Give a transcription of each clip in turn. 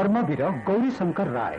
कर्मवीर गौरी शंकर राय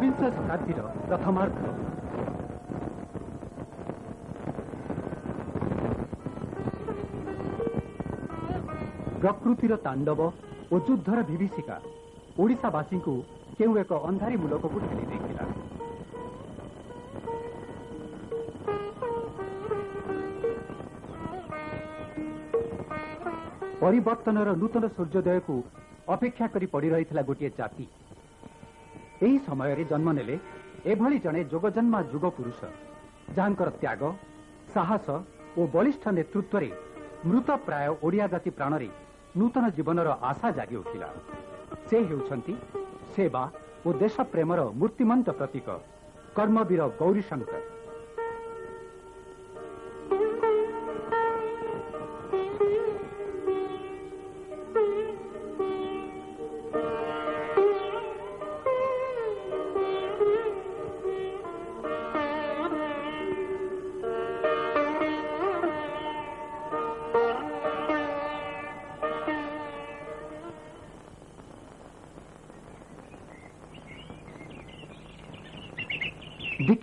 बिंसस खातिर प्रथमार्थ प्रकृति र ताण्डव ओजुद्धर विविशिका ओडिसा बासिंकु केही एक अन्धारी भूलोकको ठेली देखिला परिवर्तन र नूतन सूर्योदयको अपेक्षा करी पडी गोटिए जाति সেই সময়ৰে জন্মনেলে এভনী জনে যোগজন্মা যুগপুরুষাণ জানকর ত্যাগ সাহস ও বলিষ্ঠ নেতৃত্বৰে মৃতপ্রায় ওড়িয়া জাতি প্রাণৰে নুতন জীবনৰ আশা জাগি উঠিল সেই হৈউচন্তি সেবা ও দেশপ্রেমৰ মূর্তিমানটা প্রতীক કર્મবীর গৌৰী শংকৰ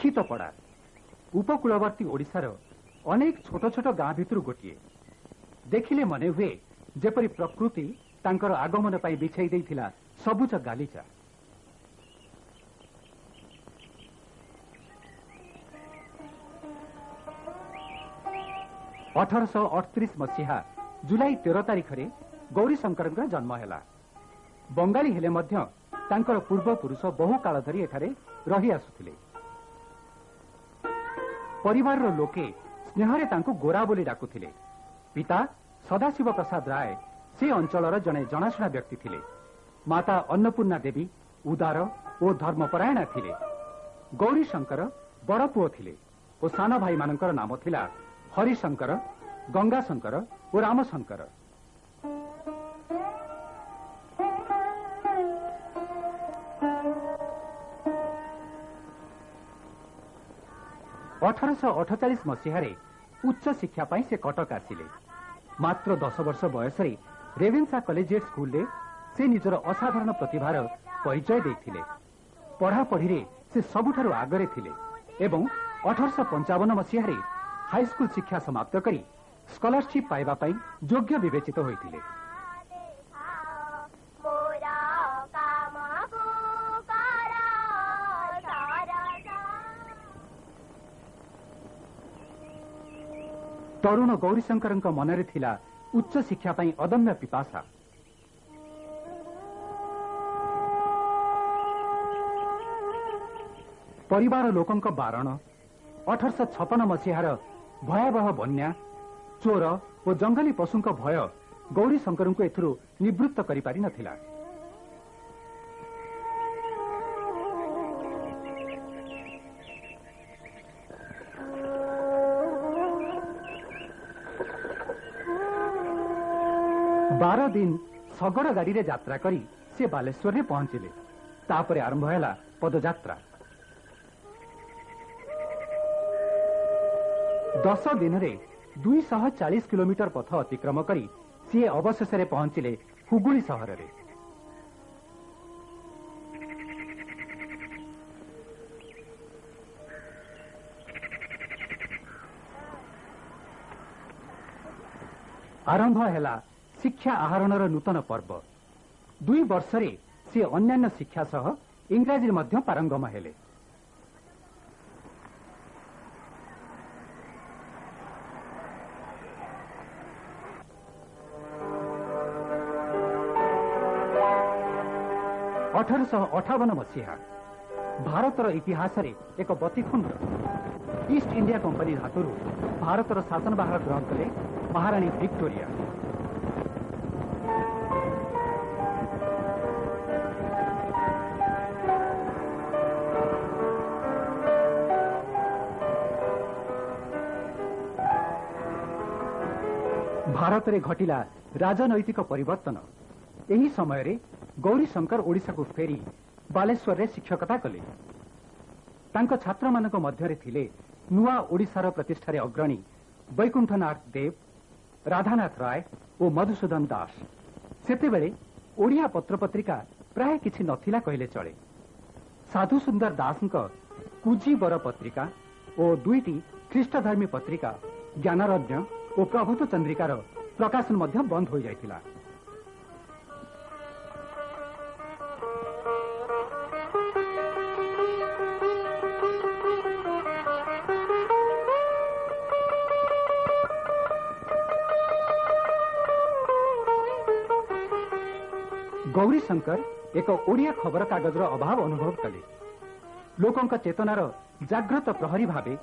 शीतपडा उपकूलवर्ती ओडार छोट छोट गाँभि गोटे मनहरि प्रकृति आगमन विछै छ सबुज गाचा अठरश अठतिस मसिहा जुलै तेह्र तारिखले गौरीशङ्कर जन्म बङ्गालीहरूले मध्य पूर्वपुष बहुकालधरी रही रहिआसु परिवार रो लोके नेहरे तांको गोरा बोली डाकू थिले पिता सदाशिव प्रसाद राय से अंचल रो जने जनाशुना व्यक्ति थिले माता अन्नपूर्णा देवी उदार ओ धर्मपरायण थिले गौरी शंकर बडा पुओ थिले ओ सानो भाई नाम थिला हरि शंकर गंगा शंकर ओ राम शंकर ଅଠରଶହ ଅଠଚାଳିଶ ମସିହାରେ ଉଚ୍ଚଶିକ୍ଷା ପାଇଁ ସେ କଟକ ଆସିଲେ ମାତ୍ର ଦଶ ବର୍ଷ ବୟସରେ ରେଭେନ୍ସା କଲେଜିଏଟ୍ ସ୍କୁଲରେ ସେ ନିଜର ଅସାଧାରଣ ପ୍ରତିଭାର ପରିଚୟ ଦେଇଥିଲେ ପଢ଼ାପଢ଼ିରେ ସେ ସବୁଠାରୁ ଆଗରେ ଥିଲେ ଏବଂ ଅଠରଶହ ପଞ୍ଚାବନ ମସିହାରେ ହାଇସ୍କୁଲ ଶିକ୍ଷା ସମାପ୍ତ କରି ସ୍କଲାରସିପ୍ ପାଇବା ପାଇଁ ଯୋଗ୍ୟ ବିବେଚିତ ହୋଇଥିଲେ तरुण तरू उच्च शिक्षा थाच्चशिक्षापू अदम्य पिपासा परिवार लोक बारण अठरश छपन मसहार भयावह बन्या चोर जङ्गली पशु भय गौरीर एवृत्त नथिला आरो दिन सगर गाडी जात्रा करी से बालेश्वर रे पहुचिले तापरे आरंभ होला पदयात्रा 10 दिन रे चालिस किलोमिटर पथ अतिक्रम करी से अवश्य से हुगुली शहर रे आरंभ होला शिक्षा नूतन पर्व दुई वर्ष अन्य हेले इङ्जी सह अठावन मसिहा भारतर इतिहास एक बतिखुण्ड ईस्ट इन्डिया कम्पनी हातहरू भारत शासन ग्रहण कले महारानी भिक्टोरिया भारत घटिला राजनैतिक परिवर्तन गौरी ओडिसा को फेरी बालेश्वर शिक्षकता कले रो प्रतिष्ठा रे अग्रणी बैकुण्ठनाथ देव राधानाथ राय मधुसूदन दास पत्रपत्रिका प्रायक नाधुसुन्दर दास बर पत्रिका दुईटी खिष्टी पत्रिका ज्ञानरज्ञ उ प्रभूत चन्द्रिकार प्रकाशन बन्द शंकर एक ओडिया खबरकगजर अभाव अनुभव कले लोक चेतनार जाग्रत प्रहरी भावे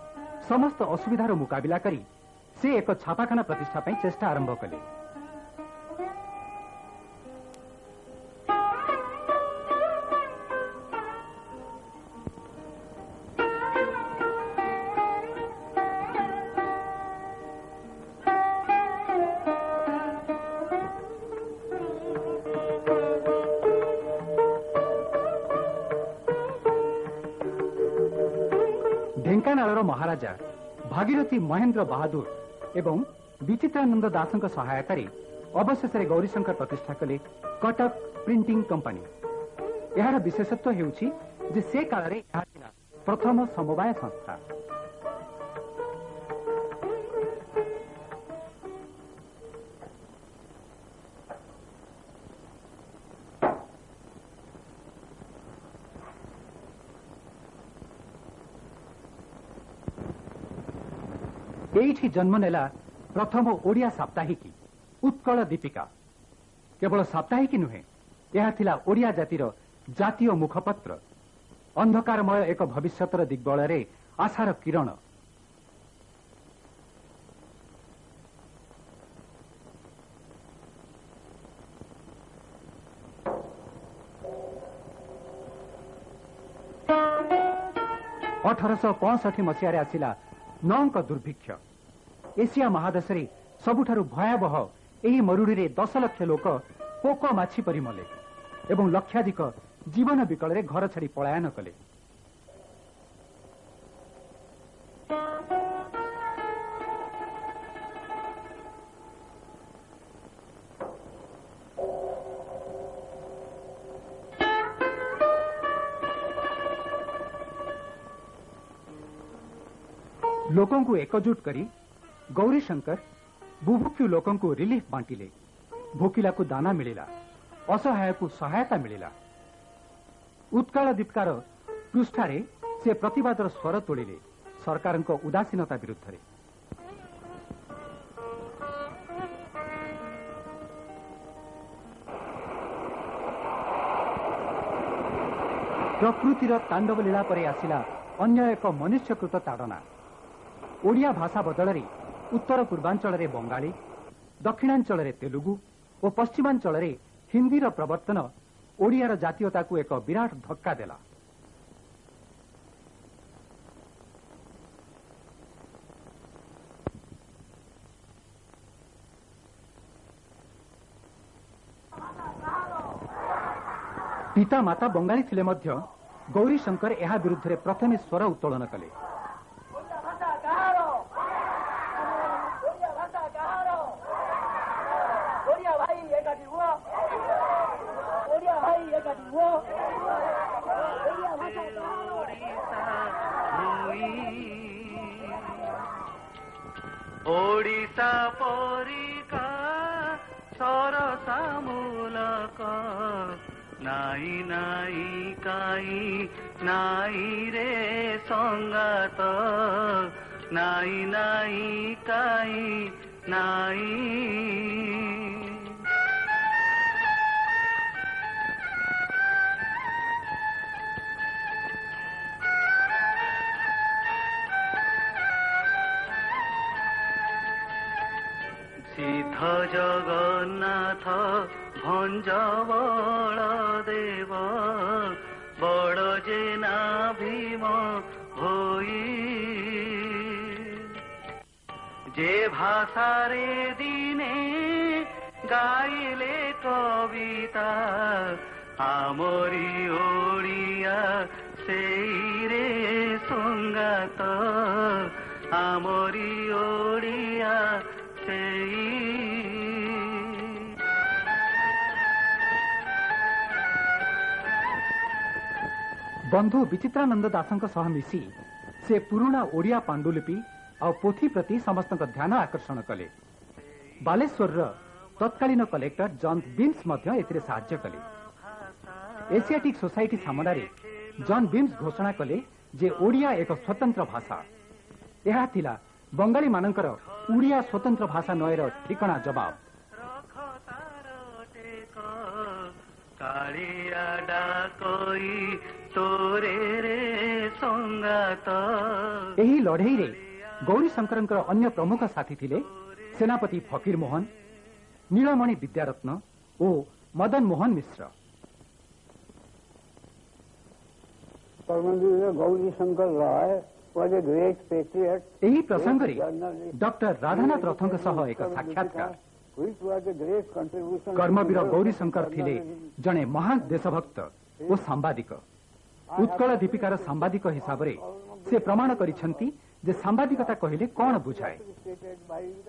समस्त असुविधार करी। ସେ ଏକ ଛାପାଖାନା ପ୍ରତିଷ୍ଠା ପାଇଁ ଚେଷ୍ଟା ଆରମ୍ଭ କଲେ ଢେଙ୍କାନାଳର ମହାରାଜା ଭାଗିରଥୀ ମହେନ୍ଦ୍ର ବାହାଦୁର ଏବଂ ବିଚିତ୍ରାନନ୍ଦ ଦାସଙ୍କ ସହାୟତାରେ ଅବଶେଷରେ ଗୌରୀଶଙ୍କର ପ୍ରତିଷ୍ଠା କଲେ କଟକ ପ୍ରିଣ୍ଟିଂ କମ୍ପାନୀ ଏହାର ବିଶେଷତ୍ୱ ହେଉଛି ଯେ ସେ କାଳରେ ଏହା ପ୍ରଥମ ସମବାୟ ସଂସ୍ଥା ଏଇଠି ଜନ୍ମ ନେଲା ପ୍ରଥମ ଓଡ଼ିଆ ସାପ୍ତାହିକୀ ଉତ୍କଳ ଦୀପିକା କେବଳ ସାପ୍ତାହିକୀ ନୁହେଁ ଏହା ଥିଲା ଓଡ଼ିଆ ଜାତିର ଜାତୀୟ ମୁଖପତ୍ର ଅନ୍ଧକାରମୟ ଏକ ଭବିଷ୍ୟତର ଦିଗ୍ବଳରେ ଆଶାର କିରଣ ଅଠରଶହ ପଞ୍ଚଷଠି ମସିହାରେ ଆସିଲା ନଅଙ୍କ ଦୁର୍ଭିକ୍ଷ ଏସିଆ ମହାଦେଶରେ ସବୁଠାରୁ ଭୟାବହ ଏହି ମରୁଡ଼ିରେ ଦଶ ଲକ୍ଷ ଲୋକ ପୋକ ମାଛି ପରି ମଲେ ଏବଂ ଲକ୍ଷାଧିକ ଜୀବନ ବିକଳରେ ଘର ଛାଡ଼ି ପଳାୟନ କଲେ लोक एकजुट करी गौरी शंकर बुभुक्यू लोक रिलीफ बांटिले भोकिला को दाना मिलला असहाय को सहायता मिलला उत्काल दीपकार पृष्ठार से प्रतिवादर स्वर तोड़े सरकार उदासीनता विरुद्ध प्रकृतिर तांडवलीला आसला अन्य एक मनुष्यकृत ताड़ना ଓଡ଼ିଆ ଭାଷା ବଦଳରେ ଉତ୍ତର ପୂର୍ବାଞ୍ଚଳରେ ବଙ୍ଗାଳୀ ଦକ୍ଷିଣାଞ୍ଚଳରେ ତେଲୁଗୁ ଓ ପଶ୍ଚିମାଞ୍ଚଳରେ ହିନ୍ଦୀର ପ୍ରବର୍ତ୍ତନ ଓଡ଼ିଆର ଜାତୀୟତାକୁ ଏକ ବିରାଟ ଧକ୍କା ଦେଲା ପିତାମାତା ବଙ୍ଗାଳୀ ଥିଲେ ମଧ୍ୟ ଗୌରୀଶଙ୍କର ଏହା ବିରୁଦ୍ଧରେ ପ୍ରଥମେ ସ୍ୱର ଉତ୍ତୋଳନ କଲେ সঙ্গাত নাই নাই কাই নাই সিদ্ধ জগন্নাথ ভঞ্জ বড় দেব বড় যে না ভীম হই যে ভাষারে দিনে গাইলে কবিতা আমরি ওড়িয়া সেই রে সঙ্গাত আমরি ওড়ি बन्धु विचित ओडिया पूर्णओड़ा पाण्डुलीपि आति समस्त आकर्षण कले बालेश्वर तत्कालीन कलेक्टर जन् कले एयाटिक सोसै सामन जन विम्स घोषणा कलेतन्त्र भाषा बङ्गाली स्वतन्त्र भाषा नयर ठिकणा जवाब यही लैले गौरी शङ्कर अन्य प्रमुख साथी ले सेनापति फकीर मोहन नीलमणि विद्यारत्न ओ मदन मोहन मिश्रिरेट्रिय डाक्टर राधानाथ सह रथ सात्कार कर्मवीर गौरीशकर ले जने महान देशभक्त ओ साम्दिक उत्कल दीपिक साम्बादिक हिसाबले प्रमाण जे साम्बादिकता कहिले बुझाय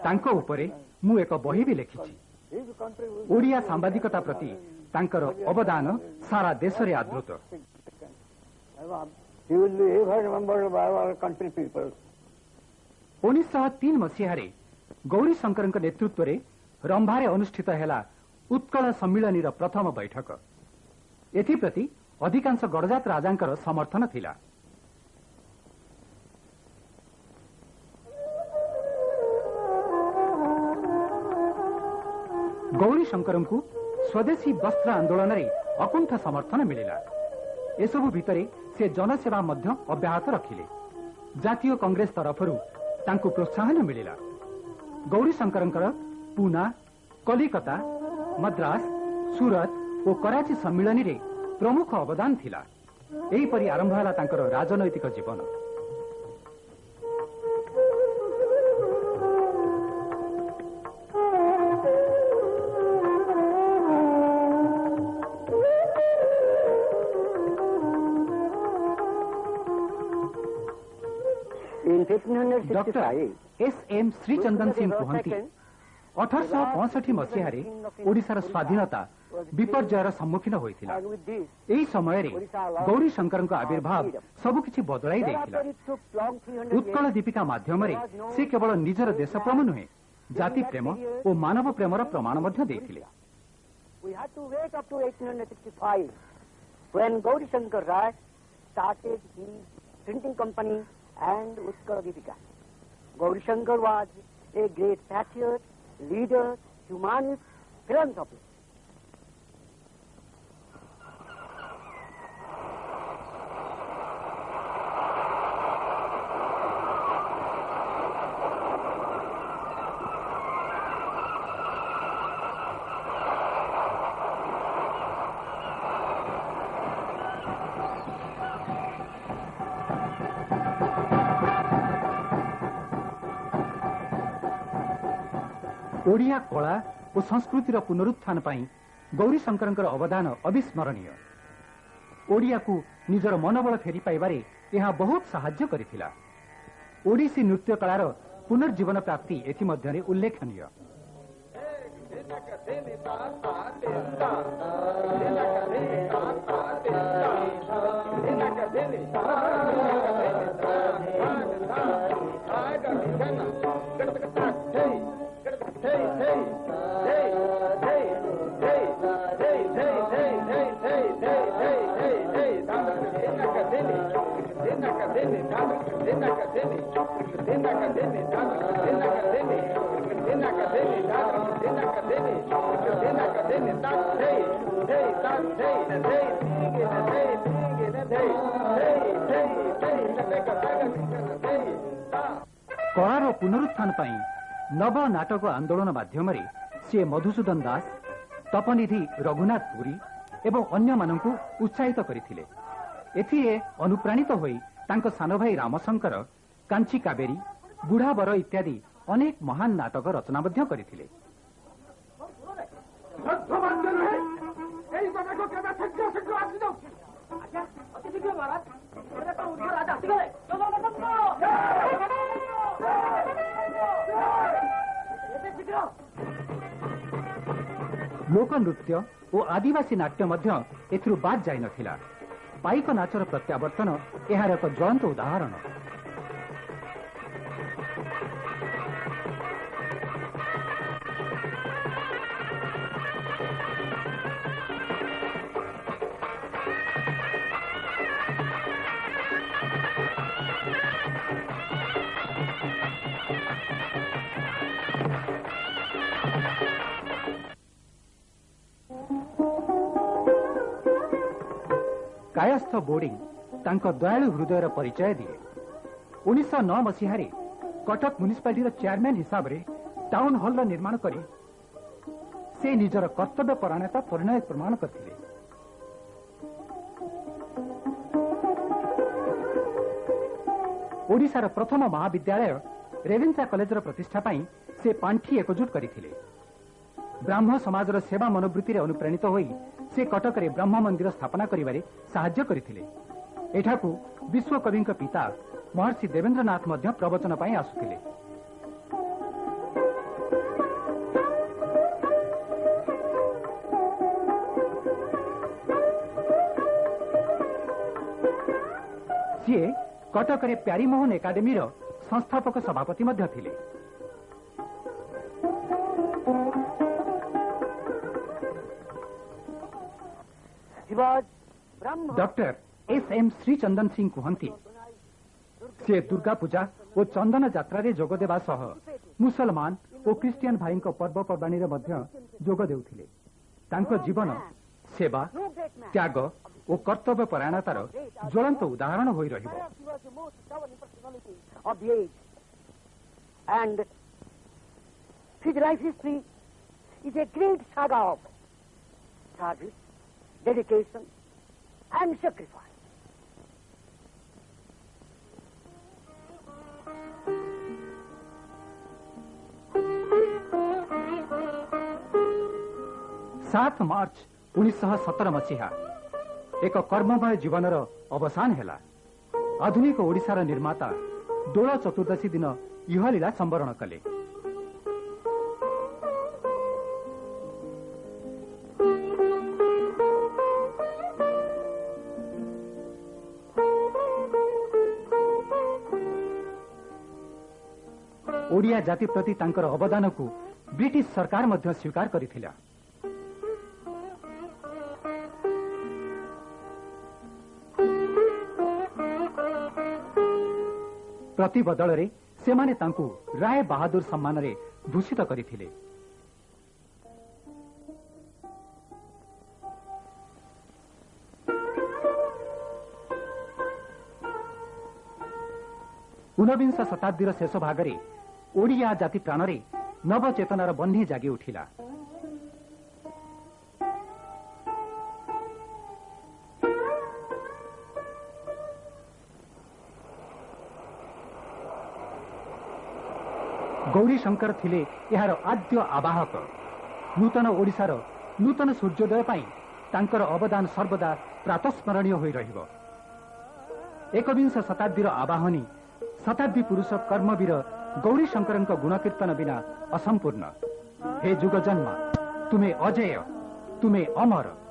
तांको उपरे मु कस बुझाए भी लेखिछि ओडिया लेखिओ प्रति तांकर अवदान सारा देश रे आद्रुत उनी मसहार गौरी शंकरक नेतृत्व रे रम्भारे अनुष्ठित उत्कल सम्मिलिर प्रथम बैठक प्रति अधिकांश गडजात राजाङ्कर समर्थन थिला गौरी शंकरमकु स्वदेशी वस्त्र आन्दोलनले अकुण्ठ समर्थन मिलिला यसबु भितरे से जनसेवा मध्य अब्याहत रखिले जातीय कांग्रेस तरफहरू ताको प्रोत्साहन मिलिला गौरी शङ्करङ्कर पुना कलिकता मद्रास सूरत ओ कराची सम्मेलनीले ପ୍ରମୁଖ ଅବଦାନ ଥିଲା ଏହିପରି ଆରମ୍ଭ ହେଲା ତାଙ୍କର ରାଜନୈତିକ ଜୀବନ doctor S M Srichandan Singh କୁହନ୍ତି अठारश पंचठी मसीह स्वाधीनता विपर्यर सम्मुखीन होता समय गौरीशंकर आविर्भाव सबकि बदल उत्कल दीपिका मध्यम से केवल निजर देश प्रेम नुहे जाति प्रेम और मानव प्रेम प्रमाण Gourishankar a great patriot leader, humanist, philanthropist. Odia कला ओ संस्कृतिर पुनरुत्थान पाई गौरी शंकरको योगदान अविस्मरणीय ओडियाकु निजर मनोबल फेरी पाइ बारे यहा बहुत सहायता करीथिला ओडिसी नृत्य कलाको पुनर्जीवन प्राप्ति एति मध्ये उल्लेखनीय କଳାର ପୁନରୁତ୍ଥାନ ପାଇଁ ନବ ନାଟକ ଆନ୍ଦୋଳନ ମାଧ୍ୟମରେ ସେ ମଧୁସୂଦନ ଦାସ ତପନିଧି ରଘୁନାଥ ପୁରୀ ଏବଂ ଅନ୍ୟମାନଙ୍କୁ ଉତ୍ସାହିତ କରିଥିଲେ ଏଥିରେ ଅନୁପ୍ରାଣିତ ହୋଇ ତାଙ୍କ ସାନ ଭାଇ ରାମଶଙ୍କର କାଞ୍ଚି କାବେରୀ ବୁଢ଼ାବର ଇତ୍ୟାଦି ଅନେକ ମହାନ ନାଟକ ରଚନା ମଧ୍ୟ କରିଥିଲେ ଲୋକନୃତ୍ୟ ଓ ଆଦିବାସୀ ନାଟ୍ୟ ମଧ୍ୟ ଏଥିରୁ ବାଦ୍ ଯାଇନଥିଲା ପାଇକ ନାଚର ପ୍ରତ୍ୟାବର୍ତ୍ତନ ଏହାର ଏକ ଜ୍ୱଳନ୍ତ ଉଦାହରଣ बोर्डिङ त दयालु हृदय परिचय दिए उनी मसिहारे कटक म्युनिसालिट चेयरम्यान हिसाबले टाउन हल निर्माण से निजर निर्माण कर्तव्यपरायता परिणय प्रमाण गरि प्रथम महाविद्यालय रेभेन्सा प्रतिष्ठा र से पाण्डि एकजुट गरि ବ୍ରାହ୍ମ ସମାଜର ସେବା ମନୋବୃତ୍ତିରେ ଅନୁପ୍ରାଣିତ ହୋଇ ସେ କଟକରେ ବ୍ରହ୍ମ ମନ୍ଦିର ସ୍ଥାପନା କରିବାରେ ସାହାଯ୍ୟ କରିଥିଲେ ଏଠାକୁ ବିଶ୍ୱକବିଙ୍କ ପିତା ମହର୍ଷି ଦେବେନ୍ଦ୍ରନାଥ ମଧ୍ୟ ପ୍ରବଚନ ପାଇଁ ଆସୁଥିଲେ ସିଏ କଟକରେ ପ୍ୟାରିମୋହନ ଏକାଡେମୀର ସଂସ୍ଥାପକ ସଭାପତି ମଧ୍ୟ ଥିଲେ doctor S M Shri Chandan Singh कहते से दुर्गा पूजा और चंदन जात्रा जोगदेवा सह मुसलमान और क्रिश्चियन भाई पर्वपर्वाणी जोग जीवन सेवा त्याग और कर्तव्य परायणतार ज्वलंत उदाहरण हो रही his life history is a great saga of service, dedication, and sacrifice. सात मार्च उन्नीस सौ मसीहा एक कर्ममय जीवन अवसान है आधुनिक ओडिशार निर्माता दोला चतुर्दशी दिन युहलीला संवरण कले ओडिया जाति प्रति तांकर अवदान ब्रिटिश सरकार मध्य स्वीकार करी थी प्रति बदलरे सेमाने तांकु राय बहादुर सम्मान रे भूषित करी थी ले। शेष सताब्दी रस ଓଡ଼ିଆ ଜାତି ପ୍ରାଣରେ ନବଚେତନାର ବହ୍ନି ଜାଗି ଉଠିଲା ଗୌରୀଶଙ୍କର ଥିଲେ ଏହାର ଆଦ୍ୟ ଆବାହକ ନୂତନ ଓଡ଼ିଶାର ନୂତନ ସୂର୍ଯ୍ୟୋଦୟ ପାଇଁ ତାଙ୍କର ଅବଦାନ ସର୍ବଦା ପ୍ରାତସ୍ମରଣୀୟ ହୋଇ ରହିବ ଏକବିଂଶ ଶତାବ୍ଦୀର ଆବାହନୀ ଶତାବ୍ଦୀ ପୁରୁଷ କର୍ମବୀର गौरी शंकरनको गुणकीर्तन बिना असंपूर्ण हे जुग जन्म तुमे अजेय तुमे अमर